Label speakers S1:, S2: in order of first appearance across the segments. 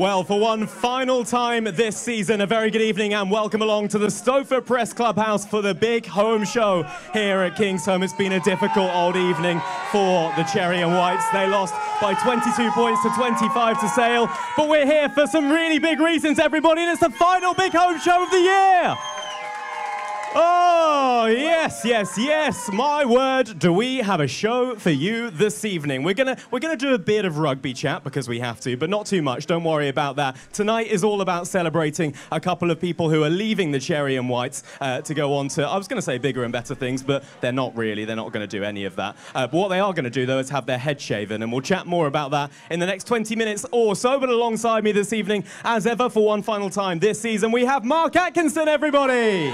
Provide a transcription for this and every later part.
S1: Well, for one final time this season, a very good evening and welcome along to the Stofer Press Clubhouse for the big Holm show here at Kingsholm. It's been a difficult old evening for the Cherry and Whites. They lost by 22 points to 25 to Sale, but we're here for some really big reasons, everybody, and it's the final big Holm show of the year. Oh, yes, yes, yes. My word, do we have a show for you this evening? We're going to we're going to do a bit of rugby chat because we have to, but not too much. Don't worry about that. Tonight is all about celebrating a couple of people who are leaving the Cherry and Whites uh, to go on to I was going to say bigger and better things, but they're not really. They're not going to do any of that. Uh, but what they are going to do though is have their head shaven, and we'll chat more about that in the next 20 minutes or so. But alongside me this evening, as ever for one final time this season, we have Mark Atkinson, everybody.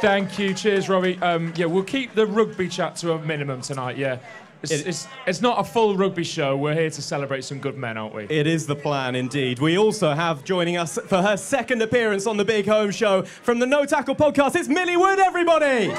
S2: Thank you. Cheers, Robbie. Um, yeah, we'll keep the rugby chat to a minimum tonight. Yeah. It's,
S1: It-
S2: it's, it's not a full rugby show. We're here to celebrate some good men, aren't we?
S1: It is the plan indeed. We also have joining us for her second appearance on the Big Holm Show from the No Tackle podcast. It's Millie Wood, everybody.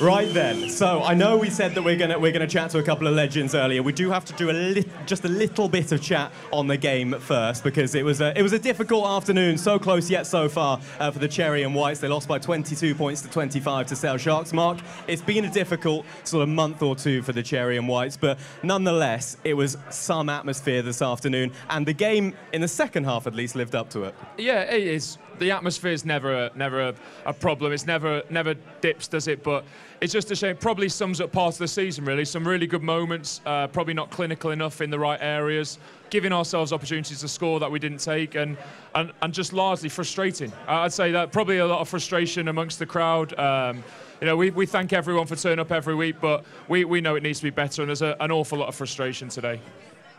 S1: Right then. So I know we said that we're gonna we're gonna chat to a couple of legends earlier. We do have to do a lit, just a little bit of chat on the game first because it was a it was a difficult afternoon, so close yet so far uh, for the Cherry and Whites. They lost by 22 points to 25 to Sale Sharks. Mark, it's been a difficult sort of month or two for the Cherry and Whites, but nonetheless, it was some atmosphere this afternoon, and the game in the second half at least lived up to it.
S2: Yeah, it is. The atmosphere is never a, never a, a problem. It's never never dips, does it? But it's just a shame. Probably sums up part of the season, really. Some really good moments. Uh, probably not clinical enough in the right areas. Giving ourselves opportunities to score that we didn't take, and and, and just largely frustrating. I'd say that probably a lot of frustration amongst the crowd. Um, you know, we, we thank everyone for turning up every week, but we, we know it needs to be better, and there's a, an awful lot of frustration today.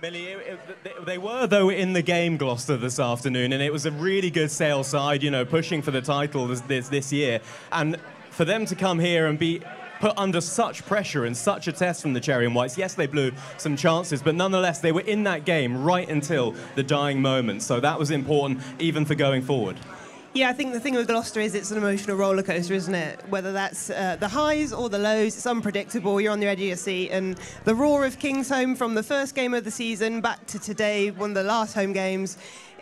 S1: Millie, they were though in the game Gloucester this afternoon, and it was a really good sale side, you know, pushing for the title this, this this year, and for them to come here and be put under such pressure and such a test from the Cherry and Whites. Yes, they blew some chances, but nonetheless, they were in that game right until the dying moment. So that was important, even for going forward.
S3: Yeah, I think the thing with Gloucester is it's an emotional roller coaster, isn't it? Whether that's uh, the highs or the lows, it's unpredictable. You're on the edge of your seat, and the roar of Kingsholm from the first game of the season back to today, one of the last home games.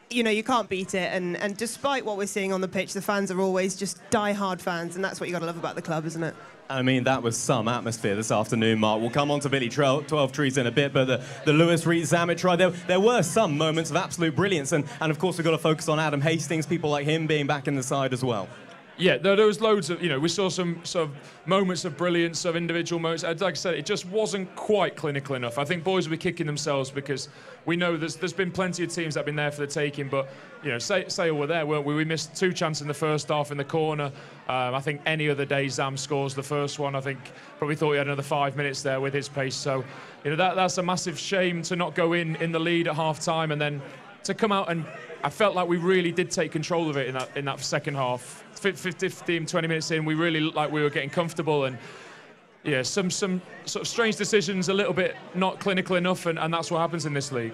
S3: You know, you can't beat it. And, and despite what we're seeing on the pitch, the fans are always just die-hard fans, and that's what you got to love about the club, isn't it?
S1: I mean, that was some atmosphere this afternoon, Mark. We'll come on to Billy Trel- Twelvetrees in a bit, but the, the Louis Rees-Zammit try, there, there were some moments of absolute brilliance. And, and of course, we've got to focus on Adam Hastings, people like him being back in the side as well.
S2: Yeah, there, there was loads of, you know, we saw some sort of moments of brilliance, of individual moments. Like I said, it just wasn't quite clinical enough. I think boys will be kicking themselves because we know there's, there's been plenty of teams that have been there for the taking, but, you know, say, Sale were there, weren't we? We missed two chances in the first half in the corner. Um, I think any other day Zam scores the first one. I think probably thought he had another five minutes there with his pace. So, you know, that, that's a massive shame to not go in in the lead at half time and then to come out and I felt like we really did take control of it in that in that second half. Fif- fif- 15, 20 minutes in, we really looked like we were getting comfortable and yeah, some some sort of strange decisions, a little bit not clinical enough, and, and that's what happens in this league.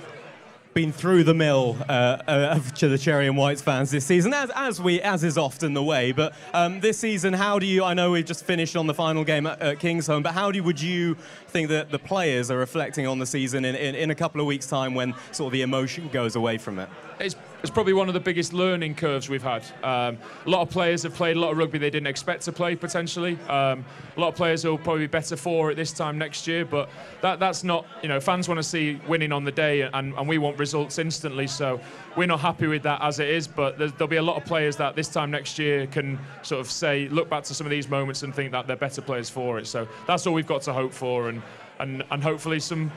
S1: Been through the mill uh, uh, to the Cherry and Whites fans this season, as, as we as is often the way. But um, this season, how do you? I know we've just finished on the final game at, at Kingsholm, but how do would you think that the players are reflecting on the season in, in, in a couple of weeks' time when sort of the emotion goes away from it?
S2: It's, it's probably one of the biggest learning curves we've had. Um, a lot of players have played a lot of rugby they didn't expect to play potentially. Um, a lot of players will probably be better for it this time next year, but that, that's not, you know, fans want to see winning on the day and, and we want results instantly. So we're not happy with that as it is, but there'll be a lot of players that this time next year can sort of say, look back to some of these moments and think that they're better players for it. So that's all we've got to hope for and, and, and hopefully some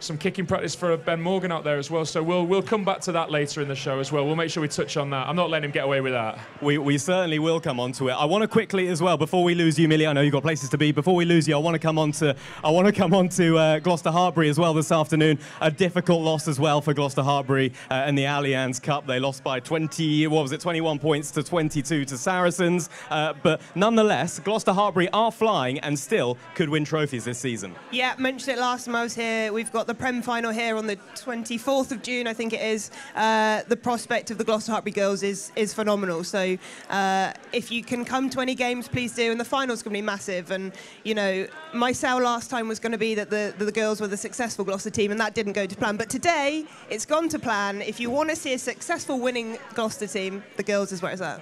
S2: some kicking practice for Ben Morgan out there as well. So we'll we'll come back to that later in the show as well. We'll make sure we touch on that. I'm not letting him get away with that.
S1: We, we certainly will come on to it. I want to quickly as well before we lose you, Millie. I know you've got places to be. Before we lose you, I want to come on to I want to come on to uh, Gloucester Hartpury as well this afternoon. A difficult loss as well for Gloucester Hartpury uh, in the Allianz Cup. They lost by 20. What was it? 21 points to 22 to Saracens. Uh, but nonetheless, Gloucester Hartpury are flying and still could win trophies this season.
S3: Yeah, mentioned it last time I was here. We've got the Prem final here on the 24th of June, I think it is, uh, the prospect of the Gloucester Hartpury girls is is phenomenal. So uh, if you can come to any games, please do. And the final's going to be massive. And you know, my sell last time was going to be that the, the girls were the successful Gloucester team, and that didn't go to plan. But today, it's gone to plan. If you want to see a successful winning Gloucester team, the girls is where it's at.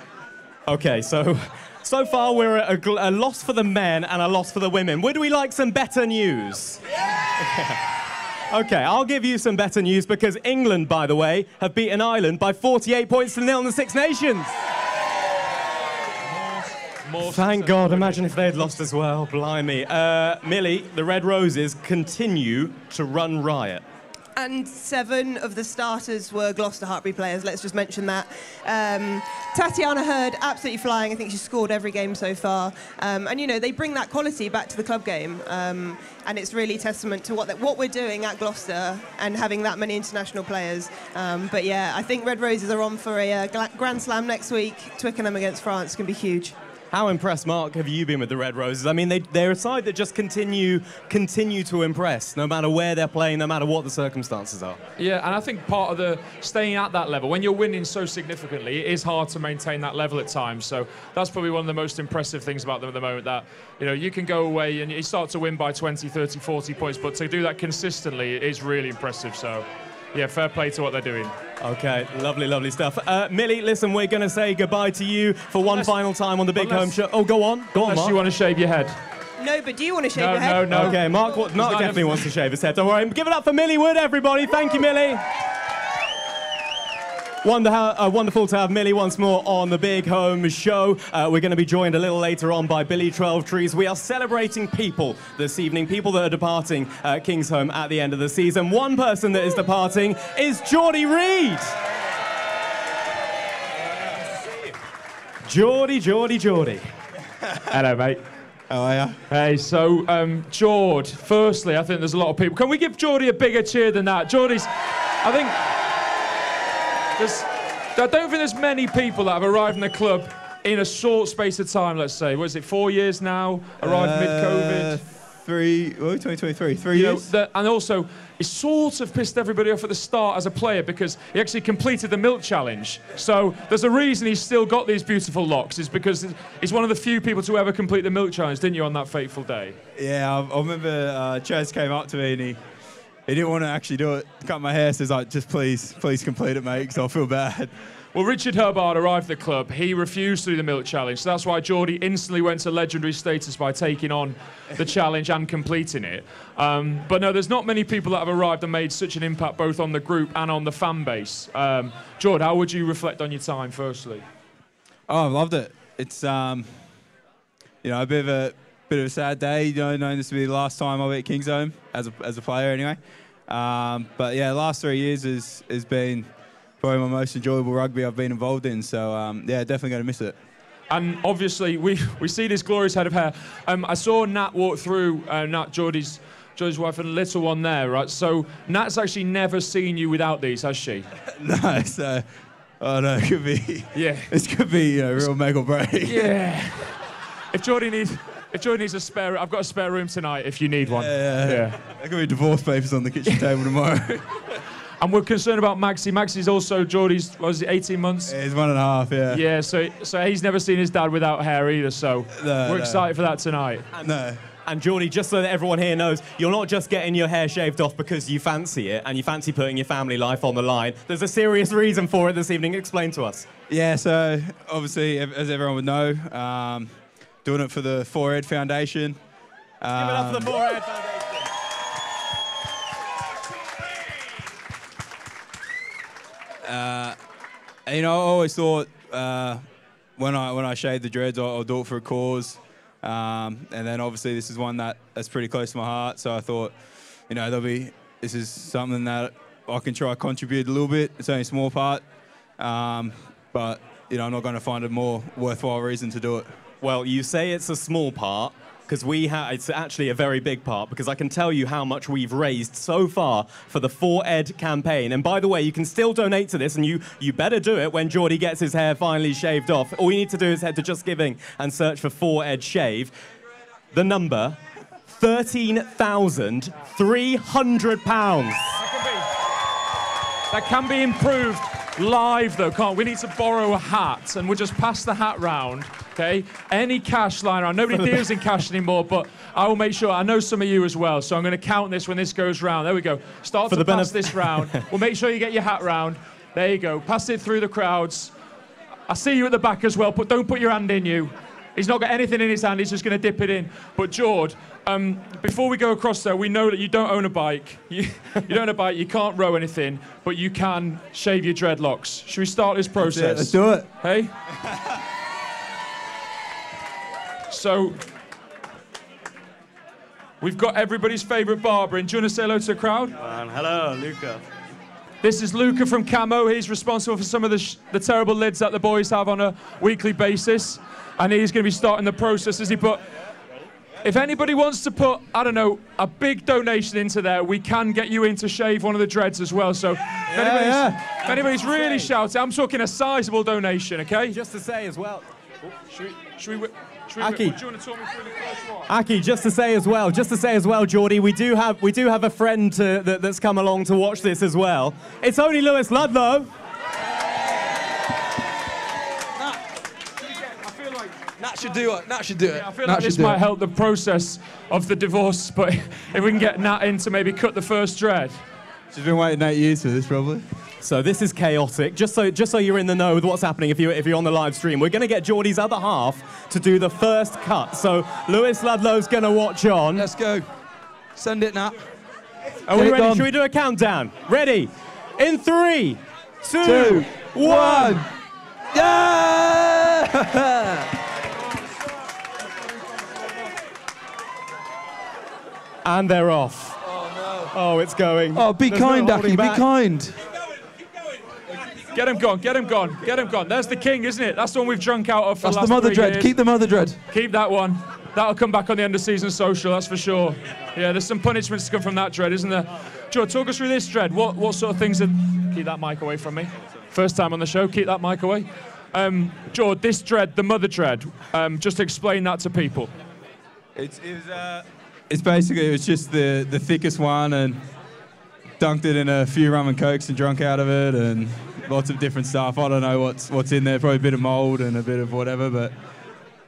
S1: Okay, so so far we're at a, a loss for the men and a loss for the women. Would we like some better news? Okay, I'll give you some better news because England, by the way, have beaten Ireland by 48 points to nil in the Six Nations.
S2: More
S1: Thank God. Imagine if they had lost as well. Blimey. Uh, Millie, the Red Roses continue to run riot.
S3: And seven of the starters were Gloucester Hartpury players. Let's just mention that. Um, Tatyana Heard, absolutely flying. I think she's scored every game so far. Um, and you know they bring that quality back to the club game, um, and it's really testament to what that, what we're doing at Gloucester and having that many international players. Um, but yeah, I think Red Roses are on for a uh, Grand Slam next week. Twickenham against France can be huge.
S1: How impressed, Mark, have you been with the Red Roses? I mean, they, they're a side that just continue continue to impress, no matter where they're playing, no matter what the circumstances are.
S2: Yeah, and I think part of the staying at that level, when you're winning so significantly, it is hard to maintain that level at times. So that's probably one of the most impressive things about them at the moment. That you know you can go away and you start to win by 20, 30, 40 points, but to do that consistently is really impressive. So yeah, fair play to what they're doing.
S1: Okay, lovely, lovely stuff. Uh, Millie, listen, we're going to say goodbye to you for one
S2: Unless-
S1: final time on the Big
S2: Holm
S1: Show. Oh, go on, go on,
S2: Unless
S1: Mark.
S2: you want to shave your head.
S3: No, but do you want to shave
S2: No,
S3: your head?
S2: no, no.
S1: Okay, Mark, wa- Mark
S2: not
S1: definitely wants to shave his head. Don't worry. Give it up for Millie Wood, everybody. Thank you, Millie. Wonder uh, wonderful to have Millie once more on the Big Holm Show. Uh, we're going to be joined a little later on by Billy Twelvetrees. We are celebrating people this evening, people that are departing uh, Kingsholm at the end of the season. One person that is departing is Jordy Reid. Jordy, Jordy, Jordy.
S2: Hello, mate.
S4: How are ya?
S2: Hey, so um, Jord. Firstly, I think there's a lot of people. Can we give Jordy a bigger cheer than that? Jordy's. I think there's. I don't think there's many people that have arrived in the club in a short space of time. Let's say, what is it? Four years now. Arrived mid-COVID.
S4: Uh, Three, oh, 2023, three
S2: You know,
S4: years.
S2: the, and also, he sort of pissed everybody off at the start as a player because he actually completed the milk challenge. So there's a reason he's still got these beautiful locks, is because he's one of the few people to ever complete the milk challenge, didn't you, on that fateful day?
S4: yeah, I, I remember uh, Chaz came up to me and he, he didn't want to actually do it. Cut my hair, says like, just please, please complete it, mate, because I feel bad.
S2: Well, Richard Hibbard arrived at the club. He refused to do the milk challenge. So that's why Jordy instantly went to legendary status by taking on the challenge and completing it. Um, but no, there's not many people that have arrived and made such an impact both on the group and on the fan base. Um, Jord, how would you reflect on your time, firstly?
S4: Oh, I loved it. It's um, you know, a bit of a bit of a sad day. You know, knowing this will be the last time I'll be at Kingsholm as a as a player, anyway. Um, but yeah, the last three years has has been probably my most enjoyable rugby I've been involved in. So um, yeah, definitely going to miss it.
S2: And obviously, we, we see this glorious head of hair. Um, I saw Nat walk through, uh, Nat, Jordy's, Jordy's wife, and little one there, right? So Nat's actually never seen you without these, has she?
S4: no, so oh no, it could be
S2: Yeah.
S4: this could be you know real make or break.
S2: Yeah. if Jordy needs, if Jordy needs a spare, I've got a spare room tonight. If you need one.
S4: Yeah.
S2: Yeah.
S4: There could be divorce papers on the kitchen table tomorrow.
S2: And we're concerned about Maxi. Maxi's also Jordy's. What was it 18 months?
S4: He's one and a half, yeah.
S2: Yeah. So so he's never seen his dad without hair either. So
S4: No,
S2: we're
S4: no.
S2: excited for that tonight.
S4: No.
S1: And Jordy, just so that everyone here knows, you're not just getting your hair shaved off because you fancy it and you fancy putting your family life on the line. There's a serious reason for it this evening. Explain to us.
S4: Yeah, so obviously, as everyone would know, um, doing it for the 4Ed Foundation.
S1: Give it up for
S4: Um,
S1: the 4Ed Foundation.
S4: you know, I always thought uh, when I when I shaved the dreads, I'll, I'll do it for a cause. Um, and then obviously, this is one that that's pretty close to my heart. So I thought, you know, there'll be this is something that I can try to contribute a little bit. It's only a small part, um, but you know, I'm not going to find a more worthwhile reason to do it.
S1: Well, you say it's a small part because we have. It's actually a very big part because I can tell you how much we've raised so far for the 4Ed campaign. And by the way, you can still donate to this, and you you better do it when Jordy gets his hair finally shaved off. All you need to do is head to Just Giving and search for 4Ed Shave. The number 13,300 pounds.
S2: That can be improved live though, can't we? We need to borrow a hat and we'll just pass the hat round, okay? Any cash lying around. Nobody deals in cash anymore, but I will make sure. I know some of you as well, so I'm going to count this when this goes round. There we go. Start
S1: For
S2: to
S1: the
S2: pass this round. we'll make sure you get your hat round. There you go. Pass it through the crowds. I see you at the back as well, but don't put your hand in you. He's not got anything in his hand, he's just going to dip it in. But, George, um, before we go across there, we know that you don't own a bike. You, you don't own a bike, you can't row anything, but you can shave your dreadlocks. Should we start this process?
S5: Let's do it.
S2: Hey? so, we've got everybody's favourite barber in. Do you want to say hello to the crowd?
S6: Um, hello, Luca.
S2: This is Luca from Camo. He's responsible for some of the, sh- the terrible lids that the boys have on a weekly basis. And he's going to be starting the process as he put. If anybody wants to put, I don't know, a big donation into there, we can get you in to shave one of the dreads as well. So if anybody's,
S5: yeah.
S2: if anybody's really shouting, I'm talking a sizable donation, okay?
S1: Just to say as well.
S2: Should we, should we, should we,
S1: Aki.
S2: do you want to talk me through the first one?
S1: Aki, just to say as well, just to say as well, Jordy, we do have we do have a friend to, that, that's come along to watch this as well. It's only Lewis Ludlam.
S5: Nat should do it. Nat should do it.
S2: I feel
S5: Nat
S2: like this
S5: should
S2: might
S5: it.
S2: help the process of the divorce, but if we can get Nat in to maybe cut the first dread.
S4: She's been waiting eight years for this, probably.
S1: So this is chaotic. Just so just so you're in the know with what's happening if you if you're on the live stream, we're going to get Jordy's other half to do the first cut. So Lewis Ludlam's going to watch on.
S5: Let's go. Send it, now.
S1: Are we
S5: Get it
S1: ready?
S5: done.
S1: Should we do a countdown? Ready? In three, two,
S5: Two,
S1: one.
S5: one. Yeah!
S1: And they're off. Oh, it's going.
S5: Oh, be
S1: There's
S5: kind,
S1: holding
S5: Aki. Be
S1: back.
S5: kind.
S2: Get him gone, get him gone, get him gone. There's the king, isn't it? That's the one we've drunk out of for
S5: That's
S2: the
S5: the mother
S2: three
S5: dread.
S2: years.
S5: Keep the mother dread.
S2: Keep that one. That'll come back on the end of season social, that's for sure. Yeah, there's some punishments to come from that dread, isn't there? Joe, talk us through this dread. What what sort of things are... Keep that mic away from me. First time on the show, keep that mic away. Um, George, this dread, the mother dread, um, just explain that to people.
S4: It's, it uh, it's basically, it was just the, the thickest one and dunked it in a few rum and cokes and drunk out of it and lots of different stuff. I don't know what's, what's in there, probably a bit of mold and a bit of whatever, but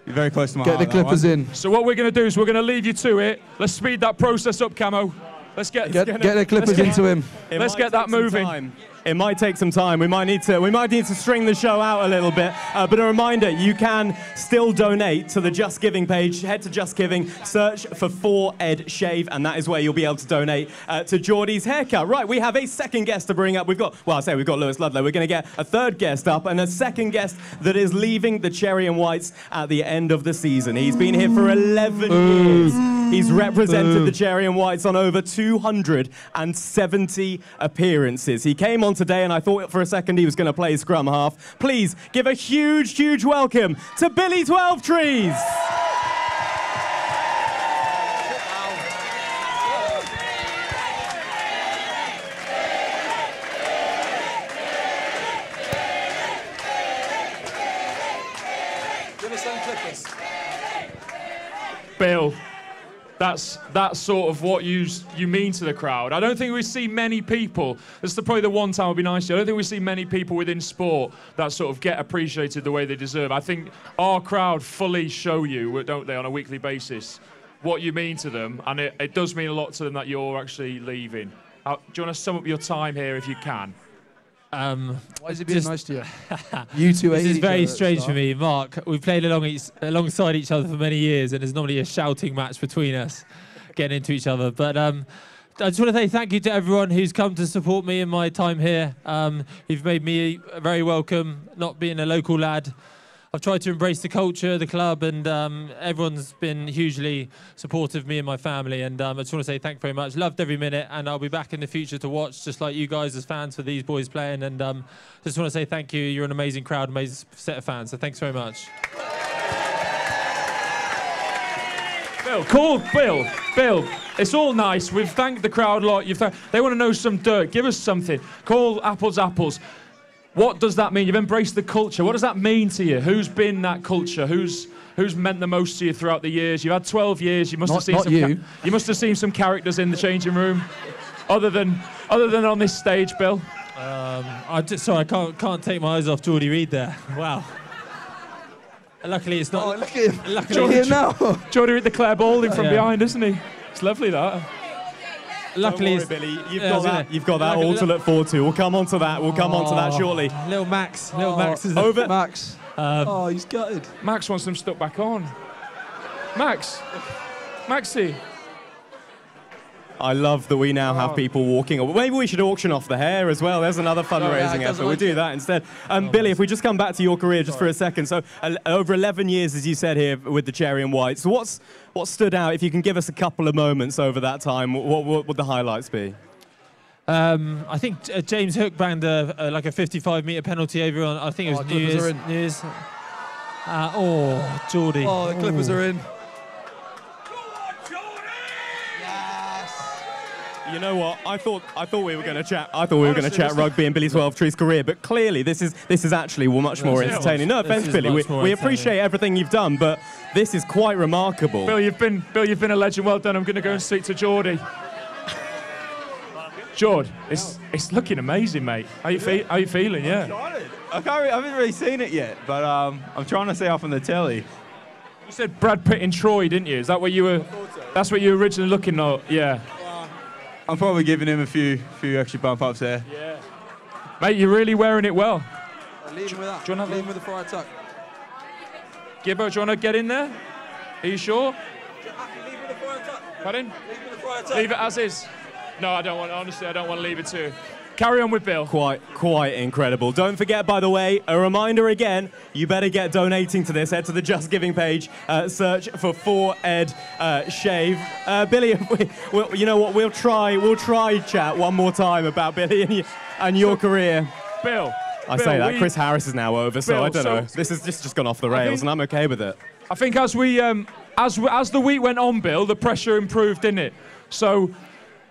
S4: very close to my
S5: Get the
S4: heart, that
S5: clippers in.
S2: So what we're going to do is we're going to leave you to it. Let's speed that process up, Camo. Let's get...
S5: Get,
S1: gonna-
S5: get the clippers
S2: get-
S5: into him.
S1: It
S2: Let's get that
S1: take some
S2: moving.
S1: It might take some time. We might need to. We might need to string the show out a little bit. Uh, but a reminder: you can still donate to the Just Giving page. Head to Just Giving, search for 4Ed Shave, and that is where you'll be able to donate uh, to Jordy's haircut. Right, we have a second guest to bring up. We've got, well, I say we've got Lewis Ludlam. We're going to get a third guest up, and a second guest that is leaving the Cherry and Whites at the end of the season. He's been here for 11 years. He's represented the Cherry and Whites on over 270 appearances. He came on today, and I thought for a second he was going to play scrum half. Please give a huge, huge welcome to Billy Twelvetrees.
S5: Give us some clippers.
S2: Bill, that's that's sort of what you you mean to the crowd. I don't think we see many people. This is the, probably the one time I'll be nice to you. I don't think we see many people within sport that sort of get appreciated the way they deserve. I think our crowd fully show you, don't they, on a weekly basis, what you mean to them, and it, it does mean a lot to them that you're actually leaving. Uh, do you want to sum up your time here if you can?
S7: Um,
S5: Why is he being
S7: Just-
S5: nice to you? You two
S7: this is very
S5: other at the
S7: strange for me, Mark. We've played along each, alongside each other for many years, and there's normally a shouting match between us, getting into each other. But um, I just want to say thank you to everyone who's come to support me in my time here. Um, you've made me very welcome, not being a local lad. I've tried to embrace the culture, the club, and um, everyone's been hugely supportive of me and my family. And um, I just want to say thank you very much. Loved every minute, and I'll be back in the future to watch, just like you guys as fans for these boys playing. And um, just want to say thank you. You're an amazing crowd, amazing set of fans. So thanks very much.
S2: Bill, call Bill. Bill, it's all nice. We've thanked the crowd a lot. You've thank- they want to know some dirt. Give us something. Call apples apples. What does that mean? You've embraced the culture. What does that mean to you? Who's been that culture? Who's who's meant the most to you throughout the years? You've had 12 years. You must
S5: Not-
S2: have seen
S5: not
S2: some.
S5: you.
S2: you must have seen some characters in the changing room, other than other than on this stage, Bill.
S7: Um, I just sorry, I can't can't take my eyes off Jordy Reid there. Wow. Luckily, it's
S5: Oh,
S7: not.
S5: look at him.
S7: luckily,
S5: Look at him now.
S2: Jordy with the Clare Balding from
S7: Yeah.
S2: behind, isn't he? It's lovely that.
S7: Luckily,
S1: Don't worry, Billy. You've
S7: Yeah,
S1: got that. You've got that all to look forward to. We'll come on to that. We'll come on to that
S7: Oh,
S1: shortly.
S7: Little Max, little Max is
S1: Over.
S5: Max.
S7: Um,
S5: Oh, he's gutted.
S2: Max wants them stuck back on. Max, Maxi.
S1: I love that we now have people walking. Maybe we should auction off the hair as well. There's another fundraising
S5: yeah,
S1: effort. We'll do
S5: it.
S1: that instead. Um, Billy, if we just come back to your career just for a second. So, uh, over 11 years, as you said here, with the Cherry and White. So, what's what stood out? If you can give us a couple of moments over that time, what, what would the highlights be?
S7: Um, I think uh, James Hook banged a, uh, like a 55 metre penalty over on. I think it
S5: Oh,
S7: was New Year's. New Year's. Uh, oh, Jordy.
S5: Oh, the Clippers are in.
S1: You know what? I thought I thought we were going to chat. I thought we were going to chat rugby and Billy Twelvetrees' career, but clearly this is this is actually much more entertaining. No offense, Billy. We, we appreciate everything you've done, but this is quite remarkable.
S2: Bill, you've been Bill, you've been a legend. Well done. I'm going to go and speak to Jordy. Jord, it's it's looking amazing, mate. How you feel? How you feeling? Yeah.
S4: I, can't re- I haven't really seen it yet, but um, I'm trying to see off on the telly.
S2: You said Brad Pitt in Troy, didn't you? Is that what you were? That's what you were originally looking at. Yeah.
S4: I'm probably giving him a few few extra bump ups there. Yeah.
S2: Mate, you're really wearing it well.
S5: Leave him with that.
S2: do you wanna
S5: Leave him with the fried tuck.
S2: Gibbo, do you want to get in there? Are you sure?
S5: Leave him with the fried tuck.
S2: Pardon?
S5: Leave him with the fried tuck.
S2: Leave it as is. No, I don't want. Honestly, I don't want to leave it to. Carry on with Bill.
S1: Quite, quite incredible. Don't forget, by the way, a reminder again, you better get donating to this. Head to the Just Giving page, uh, search for 4Ed uh, Shave. Uh, Billy, we, we'll, you know what, we'll try, we'll try chat one more time about Billy and, you, and your career.
S2: Bill.
S1: I
S2: Bill,
S1: say that,
S2: we-
S1: Chris Harris is now over, so
S2: Bill,
S1: I don't
S2: so-
S1: know. This has just, just gone off the rails,
S2: think-
S1: and I'm okay with it.
S2: I think as we um, as as the week went on, Bill, the pressure improved, didn't it? So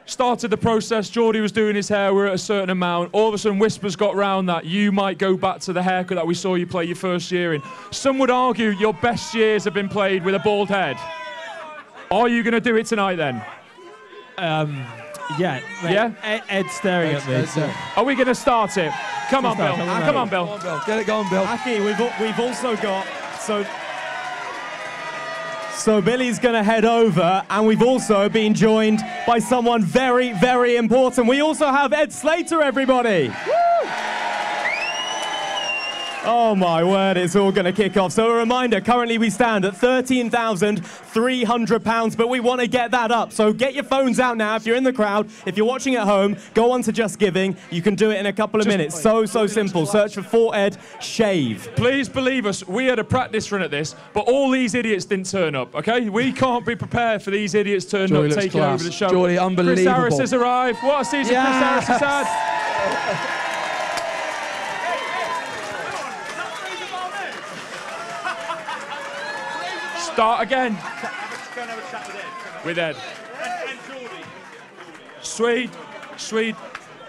S2: started the process. Jordy was doing his hair. We are at a certain amount. All of a sudden, whispers got round that you might go back to the haircut that we saw you play your first year in. Some would argue your best years have been played with a bald head. Are you going to do it tonight then?
S7: Um, yeah. mate,
S2: Yeah?
S7: Ed, Ed's staring at me.
S5: Ed's
S7: so-
S2: Are we going to start it? Come on,
S7: start,
S2: Bill.
S7: come on,
S2: Come
S7: mate.
S2: on,
S5: Come
S2: Bill.
S5: on, Bill. Get it going, Bill.
S1: Aki, we've, we've also got, so... So Billy's going to head over, and we've also been joined by someone very, very important. We also have Ed Slater, everybody. Oh my word, it's all going to kick off. So a reminder, currently we stand at £13,300, but we want to get that up. So get your phones out now if you're in the crowd. If you're watching at home, go on to Just Giving. You can do it in a couple of
S2: Just-
S1: minutes. So, so simple. Search for 4Ed Shave.
S2: Please believe us, we had a practice run at this, but all these idiots didn't turn up, okay? We can't be prepared for these idiots turning
S5: Jordy
S2: up,
S5: looks
S2: taking
S5: class.
S2: over the show.
S5: Jordy,
S2: Chris. Harris has arrived. What a season Chris Harris has had. Start again. With Ed. Swede, Swede,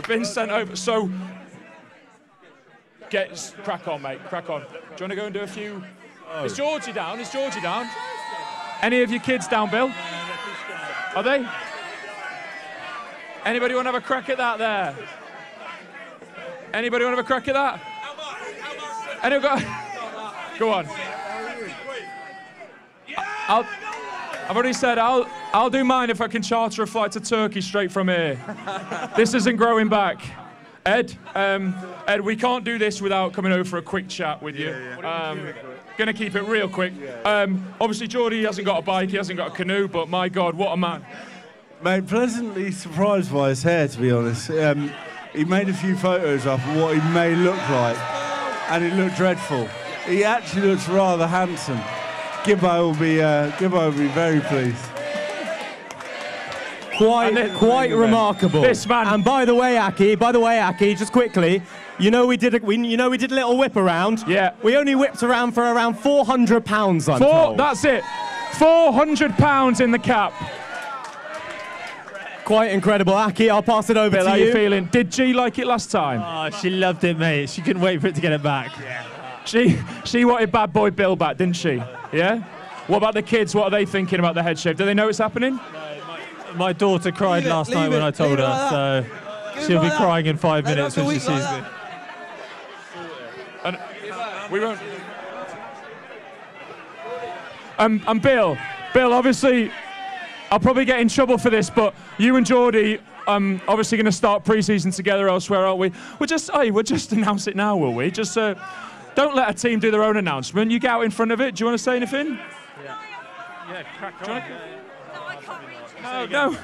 S2: been sent over. So, get crack on, mate. Crack on. Do you want to go and do a few? Oh. Is Georgie down? Is Georgie down? Any of your kids down, Bill? Are they? Anybody want to have a crack at that there? Anybody want to have a crack at that? Anyone got? Go on. I'll, I've already said I'll I'll do mine if I can charter a flight to Turkey straight from here. this isn't growing back. Ed, um, Ed, we can't do this without coming over for a quick chat with you. Um, gonna keep it real quick. Um, obviously, Geordie hasn't got a bike, he hasn't got a canoe, but my God, what a man!
S6: Mate, pleasantly surprised by his hair, to be honest. Um, he made a few photos of what he may look like, and it looked dreadful. He actually looks rather handsome. Gibbo will be, uh, Gibbo will be very pleased.
S1: Quite,
S2: And
S1: quite remarkable.
S2: This man-
S1: And by the way, Aki, by the way, Aki, just quickly, you know we did a, we, you know we did a little whip around.
S2: Yeah.
S1: We only whipped around for around 400 pounds. I'm
S2: Four,
S1: told.
S2: that's it. Four hundred pounds in the cap.
S1: quite incredible. Aki, I'll pass it over
S2: Bill,
S1: to
S2: how
S1: you.
S2: you feeling? Did G like it last time?
S7: Oh, she loved it, mate. She couldn't wait for it to get it back.
S2: She she wanted bad boy Bill back, didn't she? Yeah. What about the kids? What are they thinking about the head shave? Do they know it's happening?
S7: My daughter cried
S5: Leave
S7: last
S5: leave
S7: night when
S5: it,
S7: I told her,
S5: like
S7: so
S5: Give
S7: she'll be
S5: like that.
S7: crying in five
S5: Let
S7: minutes when she sees
S5: like
S7: me.
S2: And we won't. Um, and Bill, Bill, obviously, I'll probably get in trouble for this, but you and Jordy, um, obviously going to start pre-season together elsewhere, aren't we? We'll just, hey, we'll just announce it now, will we? Just uh, don't let a team do their own announcement. You get out in front of it. Do you want to say anything?
S7: Yeah, Yeah, crack
S2: No, no.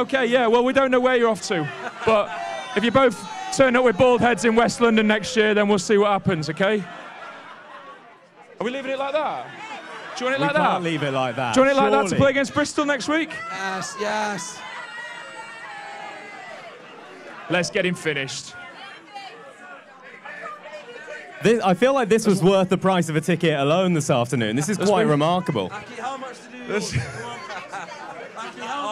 S2: Okay, yeah. Well, we don't know where you're off to, but if you both turn up with bald heads in West London next year, then we'll see what happens. Okay? Are we leaving it like that? Do you want it like
S1: We
S2: like
S1: can't
S2: that?
S1: leave it like that.
S2: Do you want it like that to play against Bristol next week?
S5: Yes, yes.
S2: Let's get him finished.
S1: This, I feel like this was worth the price of a ticket alone this afternoon. This is
S2: There's
S1: quite
S2: been-
S1: remarkable.
S5: Aki, how much to do?
S2: There's,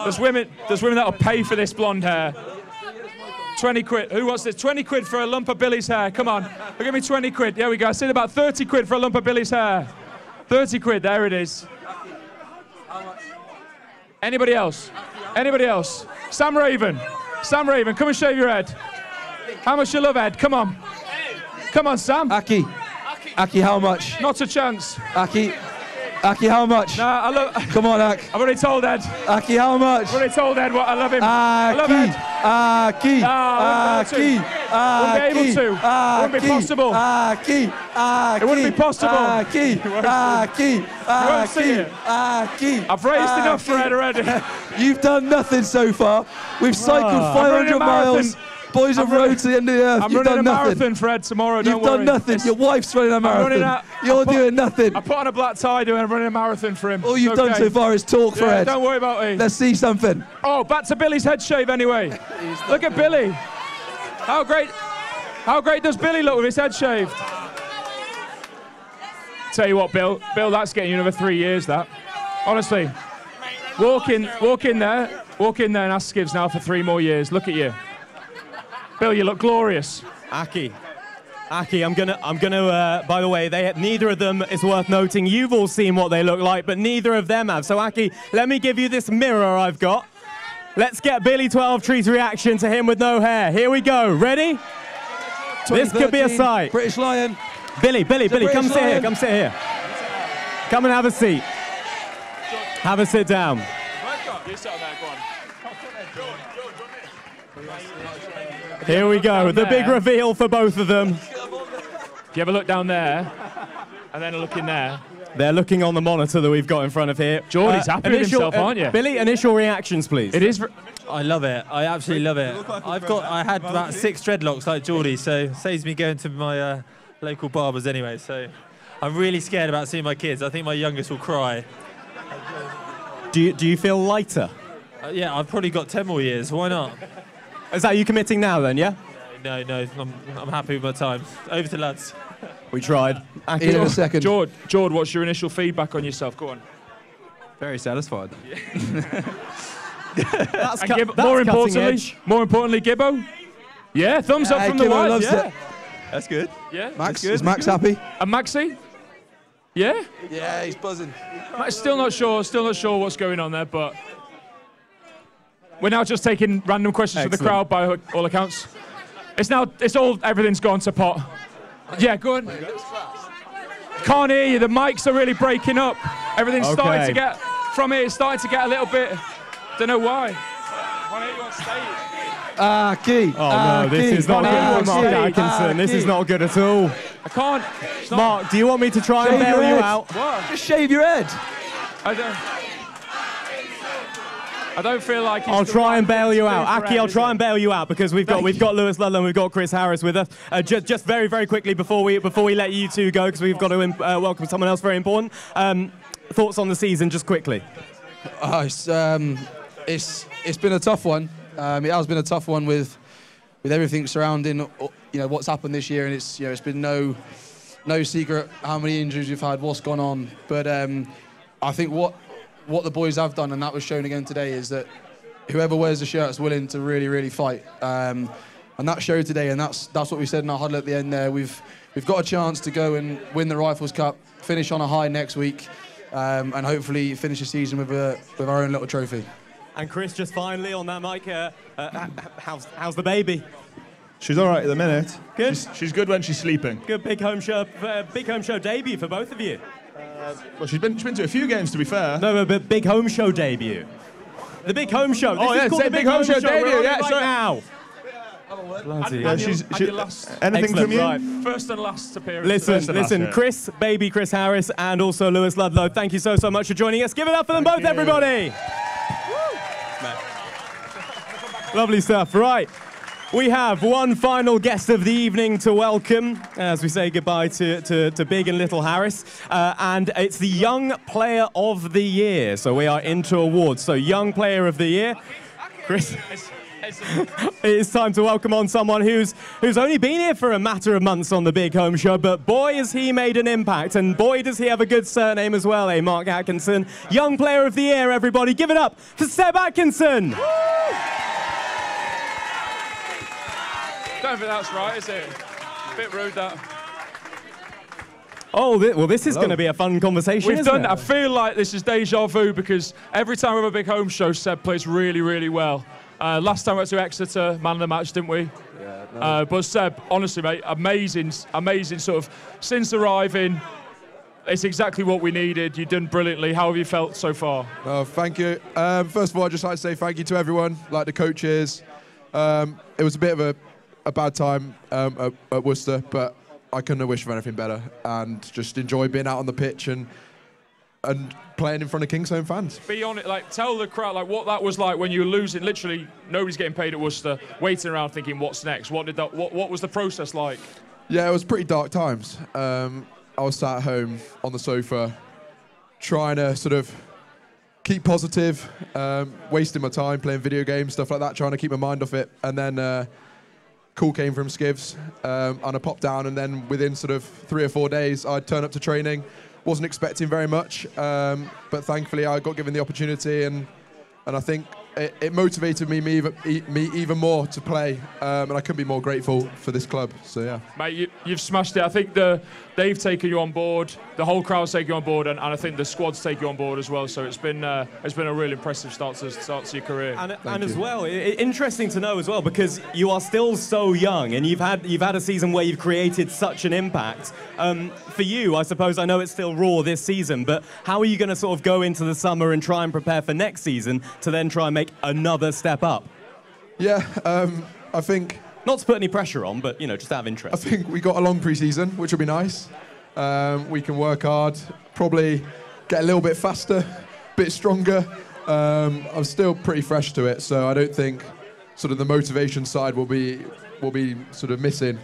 S2: there's women. There's women that'll pay for this blonde hair. 20 quid. Who wants this? 20 quid for a lump of Billy's hair. Come on. Give me 20 quid. There we go. I said about 30 quid for a lump of Billy's hair. 30 quid. There it is. Anybody else? Anybody else? Sam Raven. Sam Raven, come and shave your head. How much you love Ed? Come on. Come on, Sam.
S5: Aki. Aki, how much?
S2: Not a chance.
S5: Aki. Aki, how much?
S2: Nah, I love.
S5: Come on, Ak.
S2: I've already told Ed.
S5: Aki, how much?
S2: I've already told Ed what I love him. I love
S5: Aki.
S2: Ed.
S5: Aki.
S2: Ah, I
S5: Aki.
S2: wouldn't be able to.
S5: Aki.
S2: Wouldn't be possible.
S5: Aki. Aki.
S2: It wouldn't be possible.
S5: Aki.
S2: won't.
S5: Aki.
S2: won't see
S5: Aki.
S2: it.
S5: Aki.
S2: I've raised enough for
S5: Aki.
S2: Ed already.
S5: You've done nothing so far. We've cycled
S1: Ah.
S2: I'm running a
S5: 500 miles. Boys have rode to the end of the earth.
S2: I'm
S5: You've
S2: running a
S5: done nothing.
S2: marathon for Ed tomorrow.
S5: You've
S2: don't
S5: done nothing. Your wife's running a
S2: running
S5: marathon.
S2: a-
S5: You're
S2: put-
S5: doing nothing.
S2: I put on a black tie doing. I'm running a marathon for him.
S5: All you've
S2: It's
S5: done so far is talk for
S2: Yeah,
S5: Ed.
S2: don't worry about me.
S5: Let's see something.
S2: Oh, back to Billy's head shave anyway. Look at Billy. How great, how great does Billy look with his head shaved? Tell you what, Bill, Bill, that's getting you another three years. That, honestly, walk in, walk in there, walk in there and ask Skivs now for three more years. Look at you, Bill. You look glorious.
S1: Aki. Aki, I'm gonna, I'm gonna. Uh, by the way, they neither of them is worth noting. You've all seen what they look like, but neither of them have. So Aki, let me give you this mirror I've got. Let's get Billy Twelvetrees' reaction to him with no hair. Here we go. Ready? This could be a
S5: 2013,
S1: sight.
S5: British Lion.
S1: Billy, Billy, Billy, come
S5: British
S1: sit here. Come sit here. Come and have a seat. Have a sit down. Here we go. The big reveal for both of them.
S2: If you ever look down there, and then a look in there,
S1: They're looking on the monitor that we've got in front of here. Uh,
S2: Jordy's happy with himself, aren't you?
S1: Billy, initial reactions, please.
S2: It is.
S7: I love it. I absolutely love it. I've got. I had about six dreadlocks like Jordy, so saves me going to my uh, local barbers anyway. So I'm really scared about seeing my kids. I think my youngest will cry.
S1: Do you, do you feel lighter?
S7: Uh, yeah, I've probably got ten more years. Why not?
S1: Is that you committing now then, yeah?
S7: No, no. I'm, I'm happy with my time. Over to lads.
S1: We tried. Aki,
S5: In a second.
S2: George, George, what's your initial feedback on yourself? Go on.
S4: Very satisfied.
S1: that's,
S2: And
S1: cu-
S2: Gib-
S1: that's
S2: more
S1: cutting
S2: importantly,
S1: edge.
S2: more importantly, Gibbo. Yeah, thumbs up from the
S5: Gibbo
S2: wide.
S5: loves
S2: Yeah,
S5: it.
S4: That's good.
S2: yeah.
S5: Max, is Max happy?
S2: And Maxi. Yeah.
S5: Yeah, he's buzzing.
S2: Max, Still not sure. Still not sure what's going on there, but we're now just taking random questions from the crowd by all accounts. It's now. It's all. Everything's gone to pot. Yeah, go on. Can't hear you. The mics are really breaking up. Everything's starting to get from here. It's starting to get a little bit. Don't know why. I want to hear you on stage.
S5: Aki.
S1: Oh no, ah, this is not good for Mark
S2: Aki.
S1: Atkinson. This is not good at all.
S2: I can't.
S1: Mark, do you want me to try and
S5: Shave
S1: bail you
S5: head.
S1: out?
S2: What?
S5: Just shave your head.
S2: I don't. I don't feel like. It's
S1: I'll try and bail you out. Aki, I'll try and bail you out because we've got
S2: Thank
S1: we've got Lewis Ludlam, we've got Chris Harris with us. Uh, just just very very quickly before we before we let you two go because we've got to uh, welcome someone else very important. Um, thoughts on the season, just quickly.
S5: Oh, it's, um, it's it's been a tough one. Um, it has been a tough one with with everything surrounding uh, you know what's happened this year, and it's you know it's been no no secret how many injuries we've had, what's gone on. But um, I think what what the boys have done, and that was shown again today, is that whoever wears the shirt is willing to really really fight. Um, and that showed today. And that's that's what we said in our huddle at the end. There, we've we've got a chance to go and win the Rifles Cup, finish on a high next week, um, and hopefully finish the season with a with our own little trophy.
S1: And Chris, just finally on that mic, uh, uh, h- h- how's, how's the baby?
S8: She's all right at the minute.
S1: Good.
S8: She's, she's good when she's sleeping.
S1: Good big Holm show, uh, big Holm show debut for both of you.
S8: Uh, well, she's been, she's been to a few games, to be fair.
S1: No, but- but big Holm show debut. The big Holm show. This
S8: Oh,
S1: is
S8: yeah,
S1: called the
S8: big Holm show
S1: We're
S8: debut,
S1: on it
S8: yeah,
S1: right
S8: sorry.
S1: now. Bloody
S8: Yeah, she's, she,
S2: last-
S8: anything from you?
S1: right.
S2: First and last appearance.
S1: Listen,
S8: First and last,
S1: listen,
S8: yeah.
S1: Chris, baby Chris Harris, and also Lewis Ludlam. Thank you so so much for joining us. Give it up for them both,
S8: you.
S1: everybody. Lovely stuff. Right. We have one final guest of the evening to welcome as we say goodbye to, to, to Big and Little Harris. Uh, and it's the Young Player of the Year. So we are into awards. So, Young Player of the Year. Chris, it's time to welcome on someone who's, who's only been here for a matter of months on the Big Holm Show, but boy, has he made an impact. And boy, does he have a good surname as well, eh, Mark Atkinson. Young Player of the Year, everybody. Give it up for Seb Atkinson.
S2: Don't think that's right, is it? A Bit rude that.
S1: Oh, thi- well, this is going to be a fun conversation.
S2: We've
S1: isn't
S2: done
S1: it?
S2: that. I feel like this is deja vu because every time we have a big Holm show, Seb plays really, really well. Uh, last time we went to Exeter, man of the match, didn't we? Yeah. Uh, but Seb, honestly, mate, amazing, amazing sort of since arriving. It's exactly what we needed. You've done brilliantly. How have you felt so far?
S9: Oh, thank you. Um, first of all, I'd just like to say thank you to everyone, like the coaches. Um, it was a bit of a, a bad time um, at, at Worcester, but I couldn't have wished for anything better. And just enjoy being out on the pitch and and playing in front of Kingsholm fans.
S2: Be on it, like tell the crowd like what that was like when you were losing. Literally, nobody's getting paid at Worcester, waiting around thinking, "What's next?" What did that? What, what was the process like?
S9: Yeah, it was pretty dark times. Um, I was sat at home on the sofa, trying to sort of keep positive, um, wasting my time playing video games, stuff like that, trying to keep my mind off it. And then uh, call came from Skivs, um, and I popped down. And then within sort of three or four days, I'd turn up to training. Wasn't expecting very much, um, but thankfully I got given the opportunity, and and I think it, it motivated me, me, even, me even more to play. Um, and I couldn't be more grateful for this club. So yeah.
S2: Mate, you, you've smashed it. I think the they've taken you on board, the whole crowd's taken you on board, and, and I think the squad's taken you on board as well. So it's been uh, it's been a really impressive start to start to your career.
S1: And, and as well, i- i- interesting to know as well because you are still so young and you've had you've had a season where you've created such an impact. Um, for you, I suppose I know it's still raw this season, but how are you going to sort of go into the summer and try and prepare for next season to then try and make another step up?
S9: Yeah, um, I think
S1: Not to put any pressure on, but you know, just out of interest.
S9: I think we got a long pre-season, which will be nice. Um, we can work hard, probably get a little bit faster, a bit stronger. Um, I'm still pretty fresh to it, so I don't think sort of the motivation side will be will be sort of missing.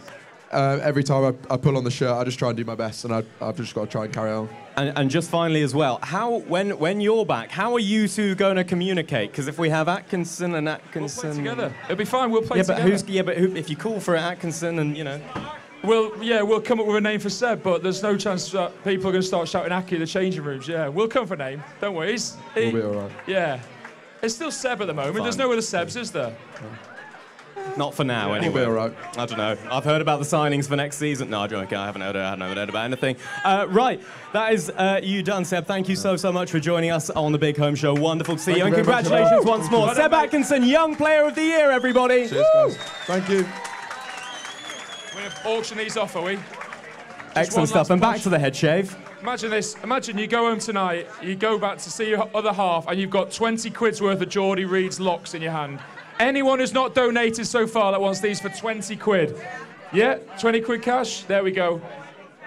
S9: Uh, every time I, I pull on the shirt, I just try and do my best, and I, I've just got to try and carry on.
S1: And, and just finally as well, how when when you're back, how are you two going to communicate? Because if we have Atkinson and
S2: We'll
S1: Atkinson
S2: play together. It'll be fine. We'll play
S1: Yeah, but
S2: together.
S1: who's yeah, but who, if you call for Atkinson and you know.
S2: We'll yeah, we'll come up with a name for Seb, but there's no chance that people are going to start shouting Aki in the changing rooms. Yeah, we'll come for a name. Don't worry. He's, he,
S9: We'll be all right.
S2: Yeah, it's still Seb at the moment. There's no other Sebs, is there?
S1: Not for now,
S9: We'll
S1: anyway.
S9: be all right.
S1: I don't know. I've heard about the signings for next season. No, I'm joking. I haven't heard, I haven't heard about anything. Uh, right, that is uh, you done, Seb. Thank you so, so much for joining us on the Big Holm Show. Wonderful to see
S9: Thank
S1: you.
S9: you
S1: And
S9: very much.
S1: congratulations once more.
S2: Well
S1: Seb. Atkinson, Young Player of the Year, everybody.
S9: Cheers, guys. Thank you.
S2: We're going to auction these off, are we? one
S1: Excellent stuff. And back to the head shave.
S2: Imagine this. Imagine you go home tonight, you go back to see your other half, and you've got 20 quid's worth of Jordy Reid's locks in your hand. Anyone who's not donated so far that wants these for 20 quid? Yeah, 20 quid cash? There we go.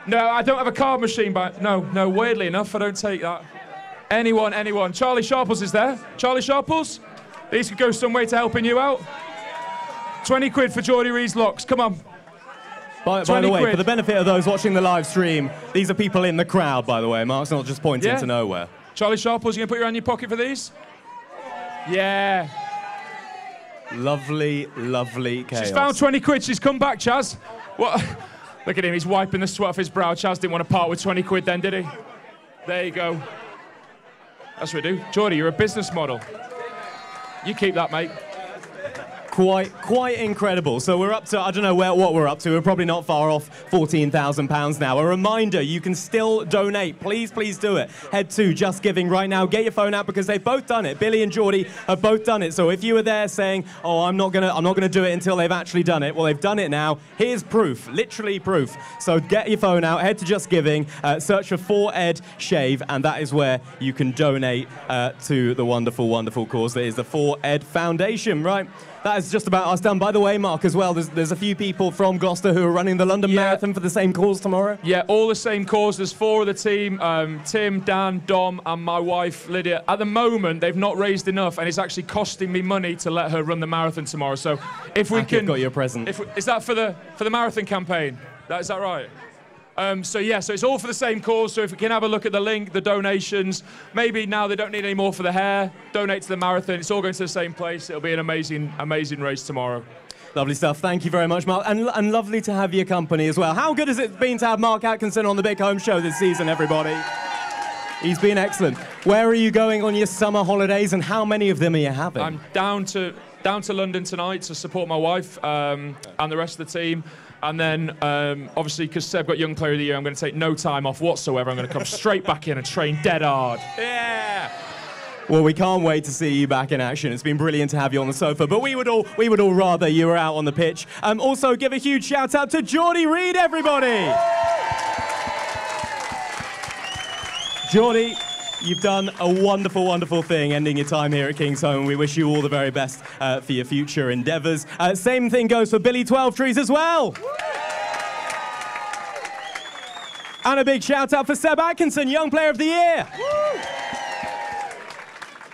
S2: No, I don't have a card machine, but no, no, weirdly enough, I don't take that. Anyone, anyone. Charlie Sharples is there. Charlie Sharples? These could go some way to helping you out. 20 quid for Jordy Reid's locks. Come on.
S1: By, by the way,
S2: quid.
S1: for the benefit of those watching the live stream, these are people in the crowd, by the way. Mark's not just pointing
S2: Yeah.
S1: to nowhere.
S2: Charlie Sharples, you going to put your hand in your pocket for these? Yeah.
S1: Lovely, lovely chaos.
S2: She's found 20 quid. She's come back, Chaz. What? Look at him. He's wiping the sweat off his brow. Chaz didn't want to part with 20 quid then, did he? There you go. That's what we do. Jordy, you're a business model. You keep that, mate.
S1: Quite quite incredible. So we're up to I don't know where what we're up to. We're probably not far off fourteen thousand pounds now. A reminder: you can still donate. Please, please do it. Head to JustGiving right now. Get your phone out because they've both done it. Billy and Jordy have both done it. So if you were there saying, "Oh, I'm not gonna I'm not gonna do it until they've actually done it," well, they've done it now. Here's proof, literally proof. So get your phone out. Head to JustGiving. Uh, search for 4Ed Shave, and that is where you can donate uh, to the wonderful, wonderful cause that is the 4Ed Foundation. Right. That is just about us done. By the way, Mark, as well, there's, there's a few people from Gloucester who are running the London
S2: Yeah.
S1: Marathon for the same cause tomorrow.
S2: Yeah, all the same cause. There's four of the team um, Tim, Dan, Dom, and my wife, Lydia. At the moment, they've not raised enough, and it's actually costing me money to let her run the marathon tomorrow. So if we
S1: Aki, I've
S2: can.
S1: got your present.
S2: If, is that for the, for the marathon campaign? That, is that right? Um, so yeah, so it's all for the same cause. So if we can have a look at the link, the donations, maybe now they don't need any more for the hair, donate to the marathon. It's all going to the same place. It'll be an amazing, amazing race tomorrow.
S1: Lovely stuff. Thank you very much, Mark. And, and lovely to have your company as well. How good has it been to have Mark Atkinson on the Big Holm Show this season, everybody? He's been excellent. Where are you going on your summer holidays and how many of them are you having?
S2: I'm down to down to London tonight to support my wife um, and the rest of the team. And then, um, obviously, because Seb got Young Player of the Year, I'm going to take no time off whatsoever. I'm going to come straight back in and train dead hard. Yeah.
S1: Well, we can't wait to see you back in action. It's been brilliant to have you on the sofa, but we would all we would all rather you were out on the pitch. Um, also, give a huge shout out to Jordy Reid, everybody. Jordy, you've done a wonderful, wonderful thing ending your time here at Kingsholm. We wish you all the very best uh, for your future endeavours. Uh, same thing goes for Billy Twelvetrees as well. And a big shout out for Seb Atkinson, Young Player of the Year.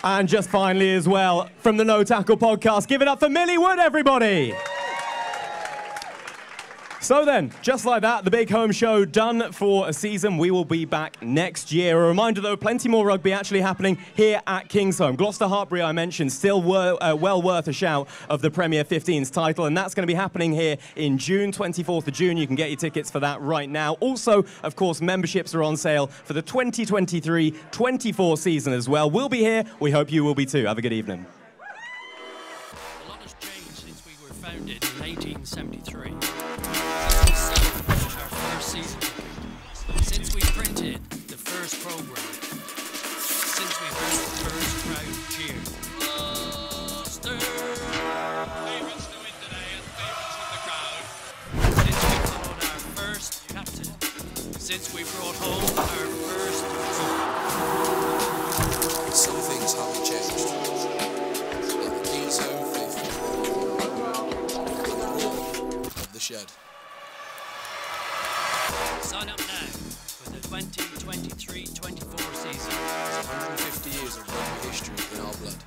S1: And just finally, as well, from the No Tackle podcast, give it up for Millie Wood, everybody. So then, just like that, the big Holm show done for a season. We will be back next year. A reminder, though, plenty more rugby actually happening here at Kingsholm. Gloucester Hartpury, I mentioned, still uh, well worth a shout of the Premier 15's title, and that's going to be happening here in June, 24th of June. You can get your tickets for that right now. Also, of course, memberships are on sale for the 2023-24 season as well. We'll be here. We hope you will be too. Have a good evening.
S10: A lot has changed since we were founded in 1873. Since we brought home our first trophy.
S11: Some things haven't changed. Like the King's fifth. And the wall of the shed.
S10: Sign up now for the 2023-24 season.
S11: 150 years of rugby history in our blood.